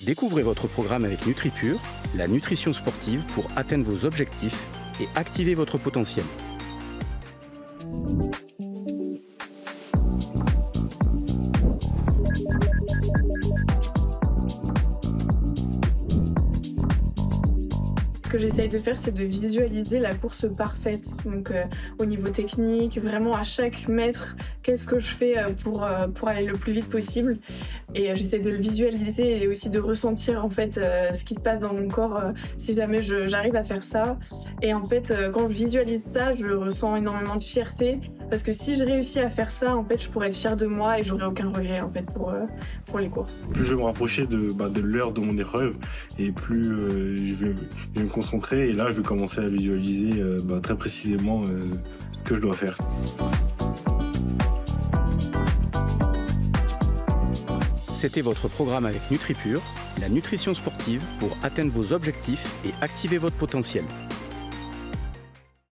Découvrez votre programme avec NutriPure, la nutrition sportive pour atteindre vos objectifs et activer votre potentiel. Que j'essaye de faire, c'est de visualiser la course parfaite. Donc, euh, au niveau technique, vraiment à chaque mètre, qu'est-ce que je fais euh, pour, euh, pour aller le plus vite possible. Et j'essaie de le visualiser et aussi de ressentir en fait ce qui se passe dans mon corps si jamais j'arrive à faire ça. Et en fait, quand je visualise ça, je ressens énormément de fierté parce que si je réussis à faire ça, en fait, je pourrais être fière de moi et j'aurais aucun regret en fait pour, pour les courses. Plus je vais me rapprocher de, bah, de l'heure de mon épreuve et plus je, vais, je vais me et là je vais commencer à visualiser euh, bah, très précisément euh, ce que je dois faire. C'était votre programme avec NutriPure, la nutrition sportive pour atteindre vos objectifs et activer votre potentiel.